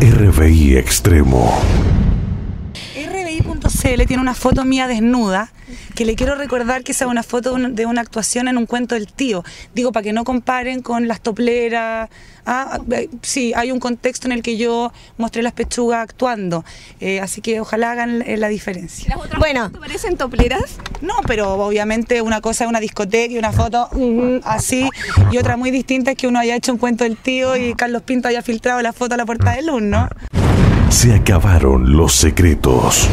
RBI Extremo. RBI.cl tiene una foto mía desnuda que le quiero recordar que esa es una foto de una actuación en un cuento del tío. Digo, para que no comparen con las topleras. Ah, eh, sí, hay un contexto en el que yo mostré las pechugas actuando. Eh, así que ojalá hagan eh, la diferencia. bueno, ¿te parecen topleras? No, pero obviamente una cosa es una discoteca y una foto mm, así, y otra muy distinta es que uno haya hecho un cuento del tío y Carlos Pinto haya filtrado la foto a la puerta de luz, ¿no? Se acabaron los secretos.